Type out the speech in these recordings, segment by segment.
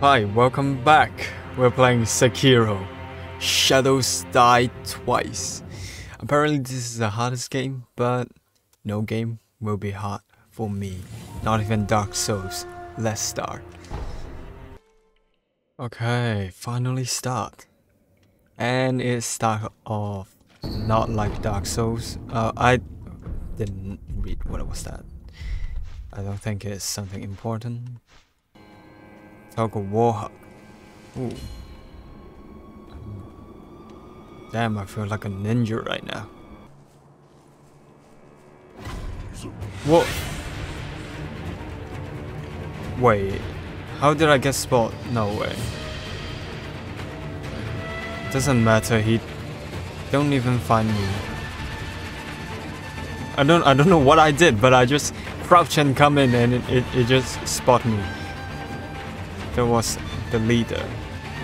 Hi, welcome back. We're playing Sekiro. Shadows Die Twice. Apparently this is the hardest game, but no game will be hard for me. Not even Dark Souls. Let's start. Okay, finally start. And it start off not like Dark Souls. Uh, I didn't read what was that. I don't think it's something important. Talk of Warhawk. Ooh. Damn, I feel like a ninja right now. What? Wait, how did I get spot? No way. Doesn't matter, he don't even find me. I don't I don't know what I did, but I just crouch and come in and it, it, it just spot me. That was the leader.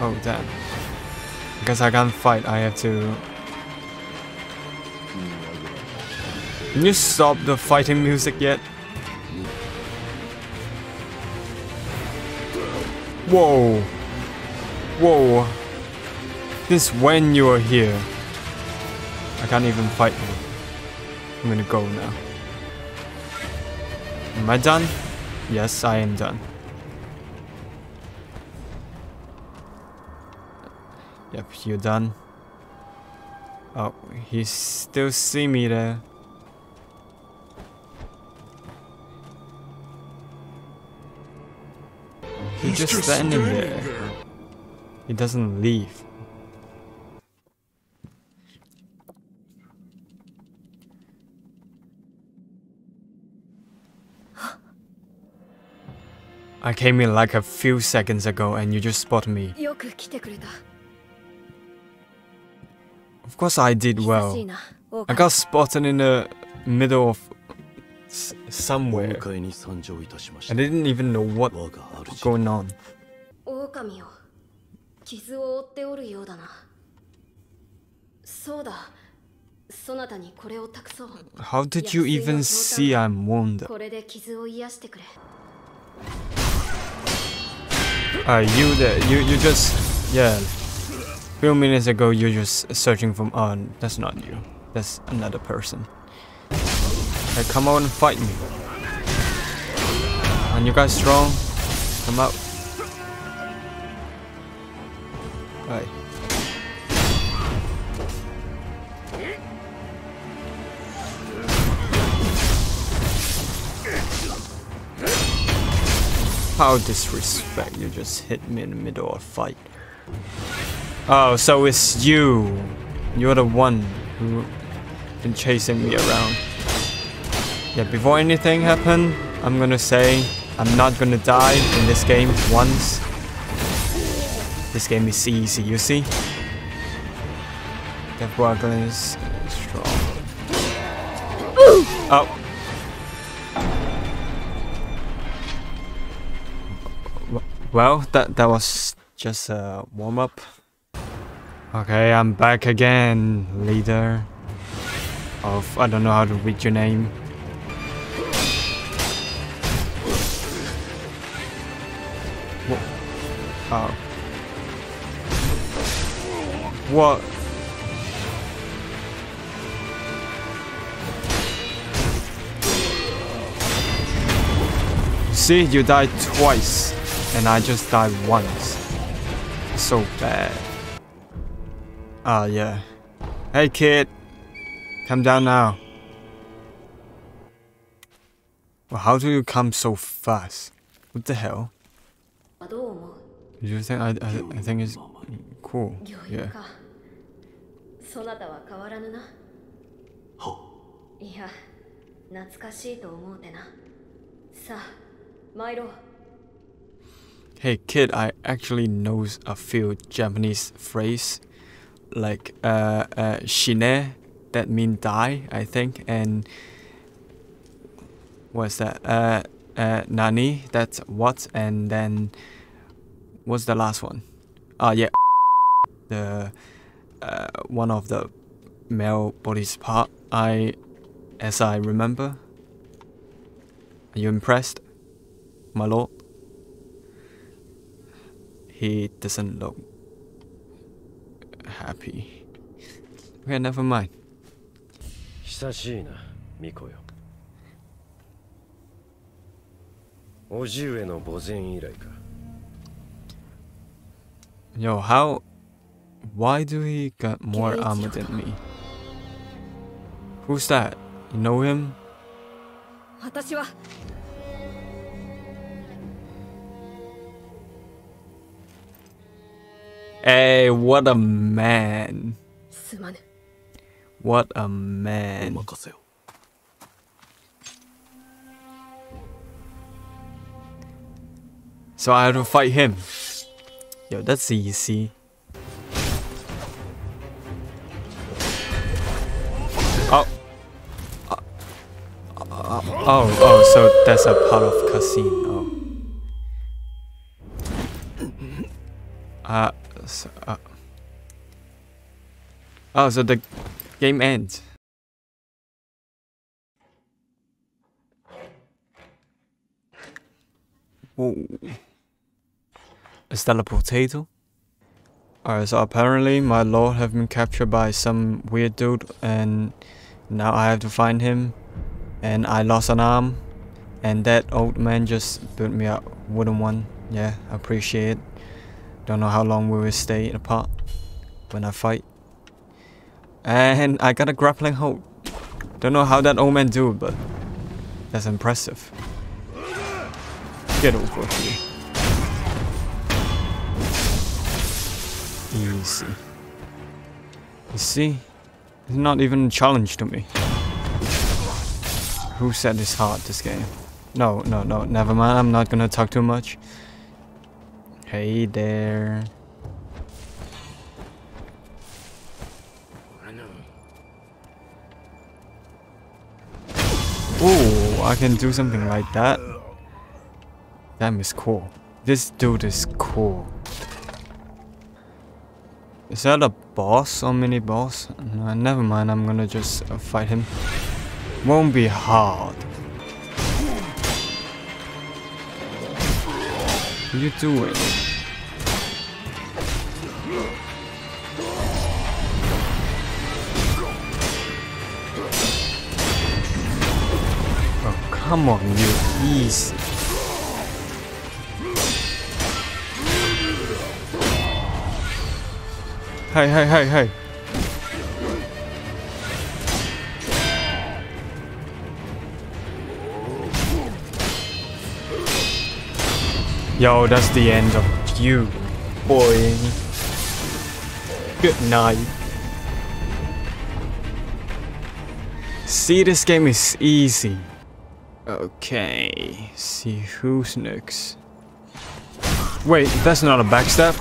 Oh damn. Because I can't fight, I have to... Can you stop the fighting music yet? Whoa! Whoa! This when you are here. I can't even fight you. I'm gonna go now. Am I done? Yes, I am done. Yep, you're done. Oh, he still see me there. He's, just, just standing there. there. He doesn't leave. I came in like a few seconds ago and you just spotted me. Course I did well. I got spotted in the middle of somewhere. I didn't even know what was going on. How did you even see I'm wounded? Uh, you, the, you, you just, yeah. Few minutes ago, you're just searching for. Oh, that's not you. That's another person. Hey, come on and fight me. And you guys strong? Come out. Hey. How disrespect, you just hit me in the middle of a fight. Oh, so it's you. You're the one who been chasing me around. Yeah, before anything happened, I'm gonna say I'm not gonna die in this game once. This game is easy, you see? Death Wagon is strong. Oh. Well, that that was just a warm up. Okay, I'm back again, leader of I don't know how to read your name. What? Oh. What? See, you died twice, and I just died once. So bad. Ah, uh, yeah. Hey, kid. Come down now. Well, how do you come so fast? What the hell? You think I, I, I think it's cool. Yeah. そなたは変わらぬな。いや、懐かしいと思うてな。さあ、参ろう。Hey kid, I actually knows a few Japanese phrase like uh, uh, shine, that mean die, I think, and what's that? Uh, uh, nani, that's what, and then what's the last one? Ah, yeah, the uh, one of the male body's part. I, as I remember. Are you impressed, my lord? he doesn't look happy. Okay, never mind. 久しいな巫女よ叔父上の墓前以来か Yo, how? Why do he got more armor than me? Who's that? You know him? 私は Hey, what a man. What a man. So I have to fight him. Yo, that's easy. Oh. Uh, uh, oh, oh, so that's a part of casino. Uh, so, uh. Oh, so the game ends. Whoa. Is that a potato? Alright, so apparently my lord have been captured by some weird dude and now I have to find him and I lost an arm and that old man just built me a wooden one. Yeah, I appreciate it. Don't know how long we will stay apart when I fight. And I got a grappling hold. Don't know how that old man do but that's impressive. Get over here. Easy. You see? It's not even a challenge to me. Who said it's hard, this game? No, no, no, never mind. I'm not gonna talk too much. Hey there. Ooh, I can do something like that. Damn, is cool. This dude is cool. Is that a boss or mini boss? No, never mind, I'm gonna just uh, fight him. Won't be hard. What are you doing? Come on, you easy. Hey, hey, hey, hey. Yo, that's the end of you, boy. Good night. See, this game is easy. Okay, see who's next. Wait, that's not a backstab?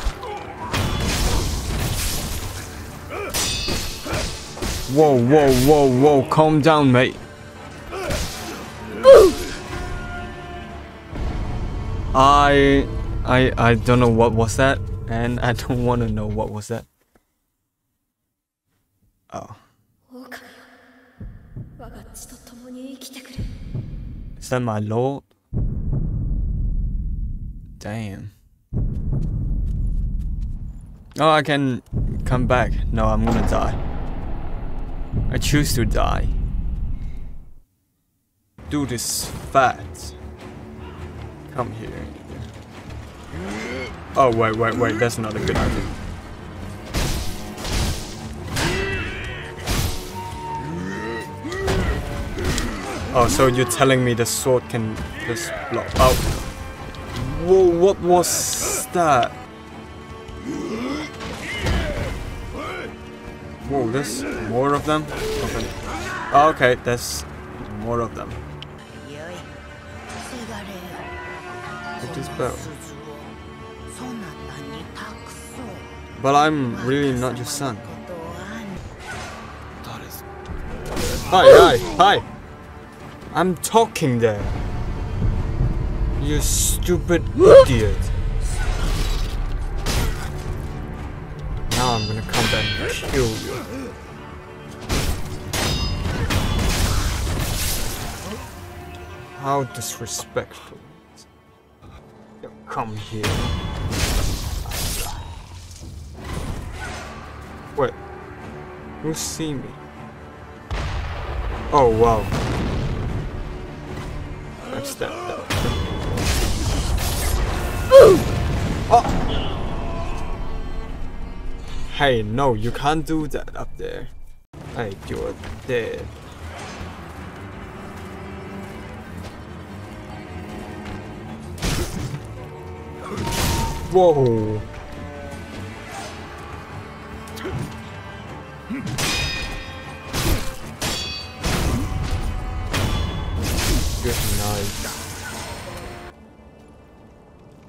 Whoa, whoa, whoa, whoa, calm down, mate. I, I, I don't know what was that, and I don't want to know what was that. Oh, that my lord? Damn. Oh, I can come back. No, I'm gonna die. I choose to die. Dude is fat. Come here. Oh, wait, wait, wait. That's not a good idea. Oh, so you're telling me the sword can just block out? Oh. Whoa, what was that? Whoa, there's more of them? Okay. Oh, okay, there's more of them. It is better. But I'm really not your son. Hi, hi, hi! I'm talking there. You stupid idiot. Now I'm gonna come back and kill you. How disrespectful. You come here. Wait. You see me? Oh wow. Oh! Hey, no, you can't do that up there. Hey, you're dead. Whoa.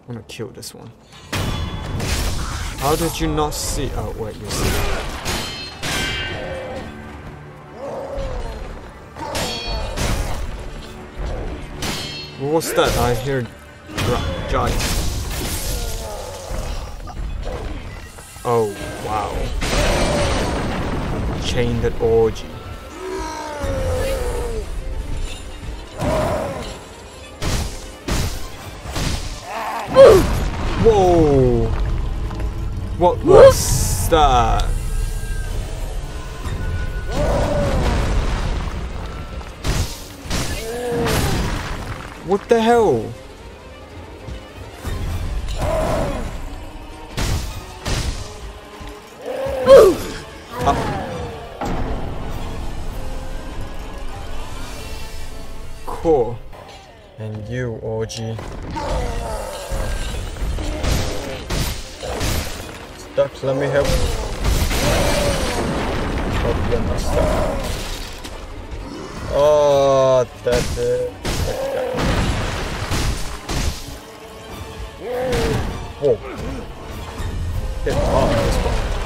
I'm gonna kill this one. How did you not see? Oh, wait, you see. What was that? I hear giant. Oh, wow. Chained orgy. Whoa! What was that? What the hell? Um. Cool. And you, orgy. Let me help. Oh. Oh, uh, that's it. Okay. Whoa.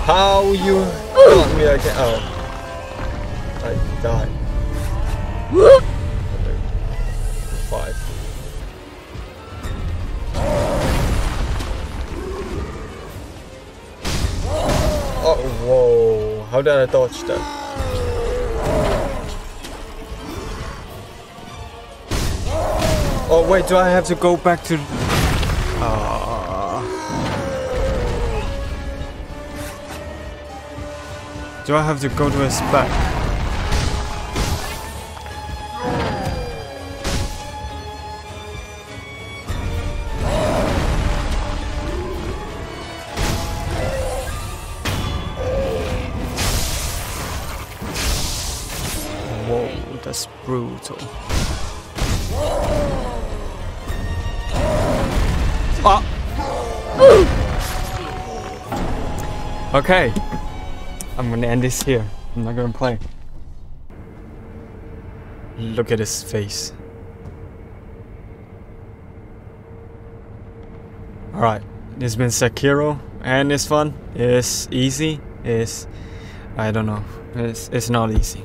How you got me again? Oh. I died. Whoa. How did I dodge that? Oh, wait, do I have to go back to... Ah. Do I have to go to his back? Ah! Okay. I'm gonna end this here. I'm not gonna play. Look at his face. Alright. It's been Sekiro and it's fun. It's easy. It's I don't know. It's it's not easy.